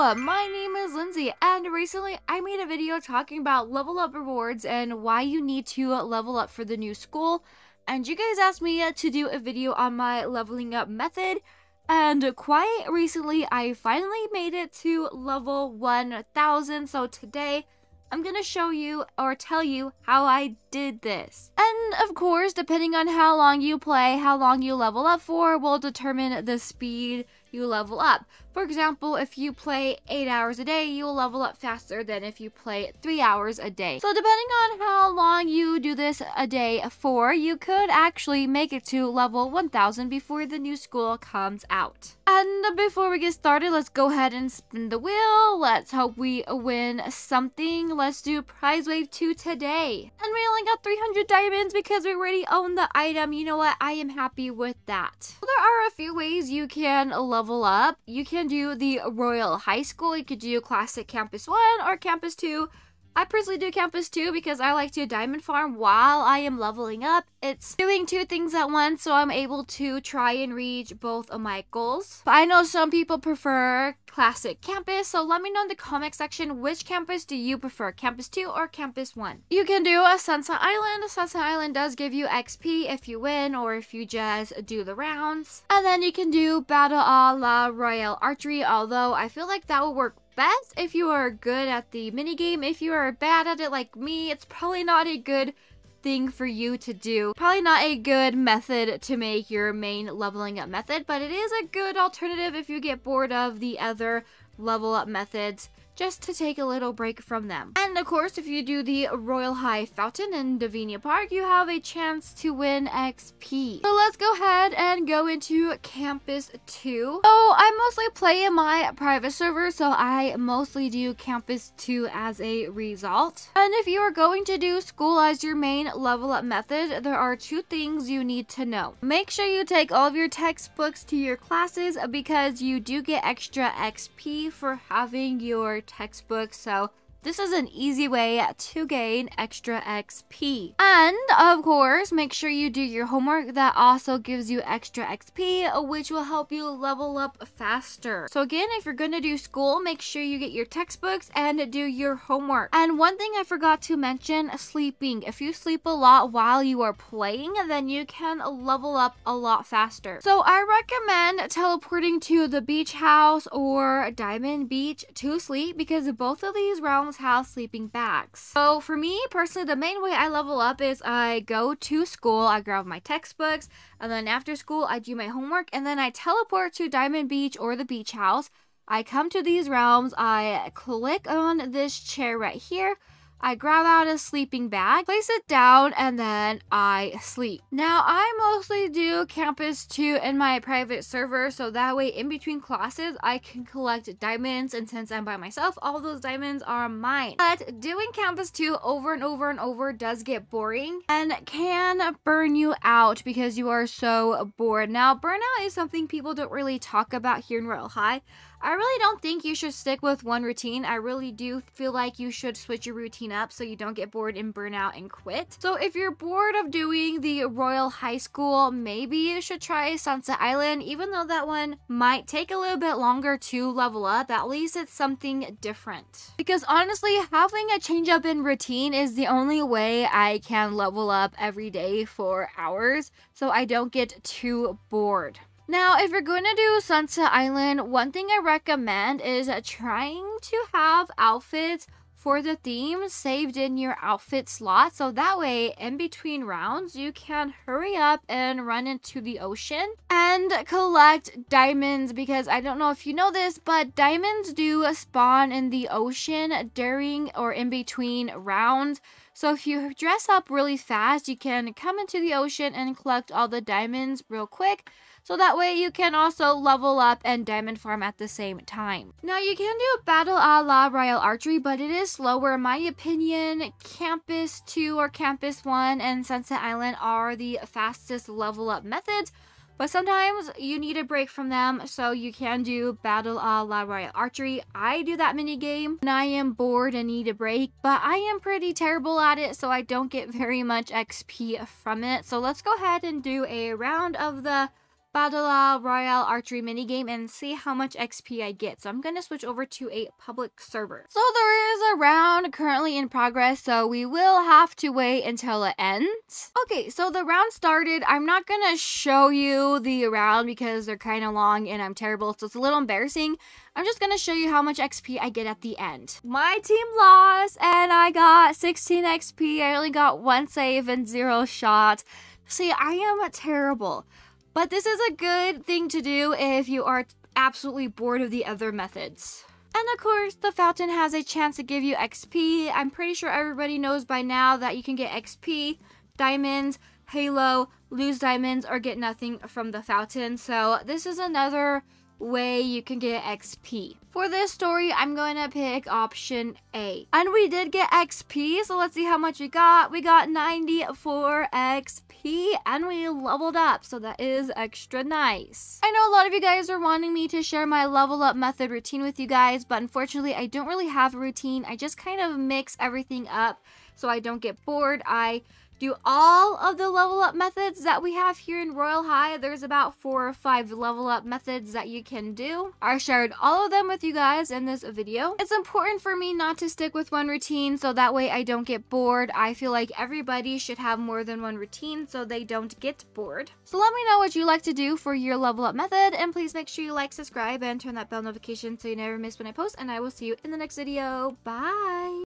My name is Lindsay, and recently I made a video talking about level up rewards and why you need to level up for the new school. And you guys asked me uh, to do a video on my leveling up method. And quite recently, I finally made it to level 1000. So today, I'm gonna show you or tell you how I did this. And of course, depending on how long you play, how long you level up for will determine the speed you level up. For example, if you play 8 hours a day, you will level up faster than if you play 3 hours a day. So depending on how long you do this a day for, you could actually make it to level 1000 before the new school comes out. And before we get started, let's go ahead and spin the wheel. Let's hope we win something. Let's do prize wave 2 today. And we only got 300 diamonds because we already own the item. You know what? I am happy with that. There are a few ways you can level up. You can do the Royale High School. You could do Classic Campus 1 or Campus 2 I personally do Campus 2 because I like to diamond farm while I am leveling up. It's doing two things at once, so I'm able to try and reach both of my goals. But I know some people prefer Classic Campus, so let me know in the comment section which campus do you prefer, Campus 2 or Campus 1. You can do a Sunset Island. Sunset Island does give you XP if you win or if you just do the rounds. And then you can do Battle a la Royale Archery, although I feel like that will work best if you are good at the minigame. If you are bad at it like me, it's probably not a good thing for you to do. Probably not a good method to make your main leveling up method, but it is a good alternative if you get bored of the other level up methods just to take a little break from them. And of course, if you do the Royale High Fountain in Divinia Park, you have a chance to win XP. So let's go ahead and go into Campus 2. So I mostly play in my private server, so I mostly do Campus 2 as a result. And if you are going to do school as your main level up method, there are two things you need to know. Make sure you take all of your textbooks to your classes because you do get extra XP for having your textbook. So this is an easy way to gain extra XP. And of course, make sure you do your homework. That also gives you extra XP, which will help you level up faster. So again, if you're going to do school, make sure you get your textbooks and do your homework. And one thing I forgot to mention, sleeping. If you sleep a lot while you are playing, then you can level up a lot faster. So I recommend teleporting to the beach house or Diamond Beach to sleep because both of these realms have sleeping bags. So for me personally, the main way I level up is I go to school, I grab my textbooks, and then after school I do my homework, and then I teleport to Diamond Beach or the beach house. I come to these realms, I click on this chair right here, I grab out a sleeping bag, place it down, and then I sleep. Now, I mostly do Campus 2 in my private server, so that way in between classes, I can collect diamonds, and since I'm by myself, all those diamonds are mine. But doing Campus 2 over and over and over does get boring and can burn you out because you are so bored. Now, burnout is something people don't really talk about here in Royale High. I really don't think you should stick with one routine. I really do feel like you should switch your routine up so you don't get bored and burn out and quit. So if you're bored of doing the Royale High School, maybe you should try Sunset Island, even though that one might take a little bit longer to level up. At least it's something different. Because honestly, having a change up in routine is the only way I can level up every day for hours so I don't get too bored. Now, if you're going to do Sunset Island, one thing I recommend is trying to have outfits for the theme saved in your outfit slot. So that way in between rounds you can hurry up and run into the ocean and collect diamonds because I don't know if you know this but diamonds do spawn in the ocean during or in between rounds. So if you dress up really fast you can come into the ocean and collect all the diamonds real quick so that way you can also level up and diamond farm at the same time. Now you can do Battle a la Royale Archery, but it is slower. In my opinion, Campus 2 or Campus 1 and Sunset Island are the fastest level up methods. But sometimes you need a break from them, so you can do Battle a la Royale Archery. I do that mini game when I am bored and need a break, but I am pretty terrible at it, so I don't get very much XP from it. So let's go ahead and do a round of the Battle Royale archery minigame and see how much XP I get. So I'm going to switch over to a public server. So there is a round currently in progress, so we will have to wait until it ends. Okay, so the round started. I'm not going to show you the round because they're kind of long and I'm terrible, so it's a little embarrassing. I'm just going to show you how much XP I get at the end. My team lost and I got 16 XP. I only got one save and zero shot. See, I am terrible. But this is a good thing to do if you are absolutely bored of the other methods. And of course, the fountain has a chance to give you XP. I'm pretty sure everybody knows by now that you can get XP, diamonds, halo, lose diamonds, or get nothing from the fountain. So this is another way you can get XP. For this story, I'm going to pick option A. And we did get XP, so let's see how much we got. We got 94 XP and we leveled up, so that is extra nice. I know a lot of you guys are wanting me to share my level up method routine with you guys, but unfortunately I don't really have a routine. I just kind of mix everything up so I don't get bored. I do all of the level up methods that we have here in Royale High. There's about four or five level up methods that you can do. I shared all of them with you guys in this video. It's important for me not to stick with one routine so that way I don't get bored. I feel like everybody should have more than one routine so they don't get bored. So let me know what you like to do for your level up method and please make sure you like, subscribe, and turn that bell notification so you never miss when I post and I will see you in the next video. Bye!